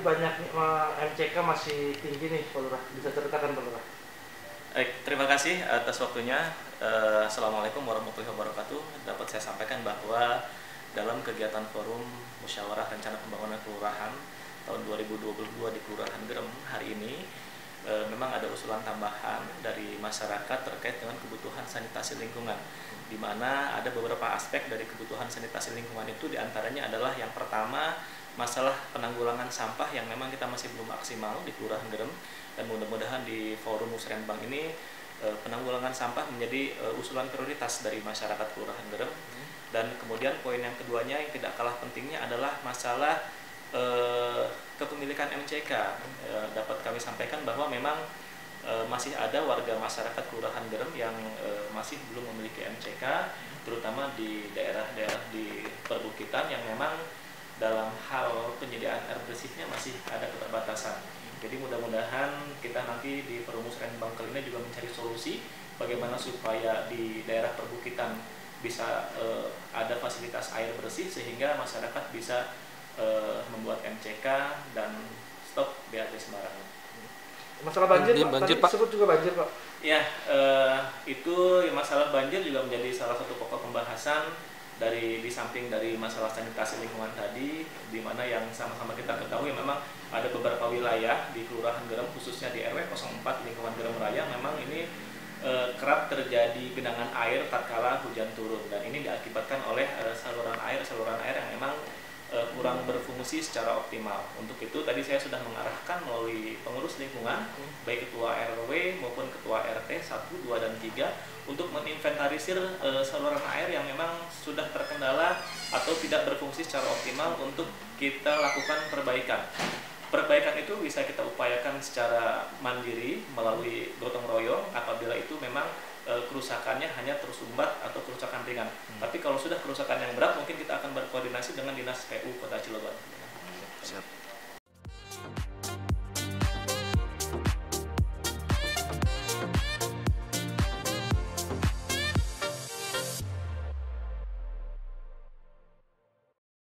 banyak eh, MCK masih tinggi nih Pak Lurah. Bisa ceritakan Pak Lurah? Baik, terima kasih atas waktunya. Eh, Assalamualaikum warahmatullahi wabarakatuh. Dapat saya sampaikan bahwa dalam kegiatan forum musyawarah rencana pembangunan kelurahan tahun 2022 di Kelurahan Gerem hari ini eh, memang ada usulan tambahan dari masyarakat terkait dengan kebutuhan sanitasi lingkungan di mana ada beberapa aspek dari kebutuhan sanitasi lingkungan itu di antaranya adalah yang pertama masalah penanggulangan sampah yang memang kita masih belum maksimal di Kelurahan Gerem. Dan mudah-mudahan di forum musrenbang ini eh, penanggulangan sampah menjadi eh, usulan prioritas dari masyarakat Kelurahan Gerem. Dan kemudian poin yang keduanya yang tidak kalah pentingnya adalah masalah eh, kepemilikan MCK Eh, dapat kami sampaikan bahwa memang eh, masih ada warga masyarakat Kelurahan Gerem yang eh, masih belum memiliki MCK terutama di daerah-daerah di perbukitan yang memang dalam hal penyediaan air bersihnya masih ada keterbatasan. Jadi mudah-mudahan kita nanti di Perumus Bangkel ini juga mencari solusi bagaimana supaya di daerah perbukitan bisa eh, ada fasilitas air bersih sehingga masyarakat bisa eh, membuat MCK dan stop BAT sembarangan. Masalah banjir, Banjir, Pak. banjir, Tadi Pak. disebut juga banjir Pak. Ya, eh, itu masalah banjir juga menjadi salah satu pokok pembahasan dari di samping dari masalah sanitasi lingkungan tadi, di mana yang sama-sama kita ketahui memang ada beberapa wilayah di Kelurahan Gerem khususnya di RW 04 lingkungan Gerem Raya memang ini eh, kerap terjadi genangan air tatkala hujan turun. Dan ini diakibatkan oleh eh, saluran air saluran air yang memang eh, kurang berfungsi secara optimal. Untuk itu tadi saya sudah mengarahkan melalui pengurus lingkungan baik ketua RW maupun ketua RT 1, 2 dan 3 untuk meninventarisir eh, saluran air yang memang sudah terkendala atau tidak berfungsi secara optimal untuk kita lakukan perbaikan. Perbaikan itu bisa kita upayakan secara mandiri melalui gotong royong apabila itu memang eh, kerusakannya hanya tersumbat atau kerusakan ringan. Tapi kalau sudah kerusakan yang berat mungkin kita akan berkoordinasi dengan Dinas PU Kota Cilegon. Siap.